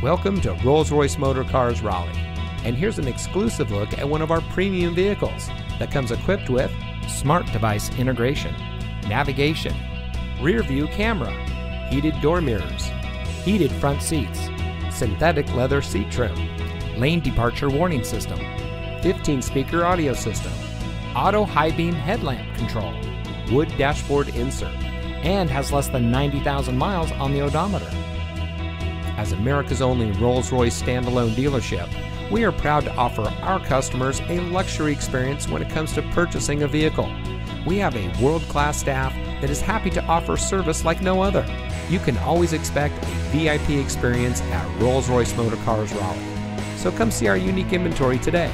Welcome to Rolls Royce Motor Cars Raleigh. And here's an exclusive look at one of our premium vehicles that comes equipped with smart device integration, navigation, rear view camera, heated door mirrors, heated front seats, synthetic leather seat trim, lane departure warning system, 15 speaker audio system, auto high beam headlamp control, wood dashboard insert, and has less than 90,000 miles on the odometer. As America's only Rolls Royce standalone dealership, we are proud to offer our customers a luxury experience when it comes to purchasing a vehicle. We have a world class staff that is happy to offer service like no other. You can always expect a VIP experience at Rolls Royce Motor Cars Raleigh. So come see our unique inventory today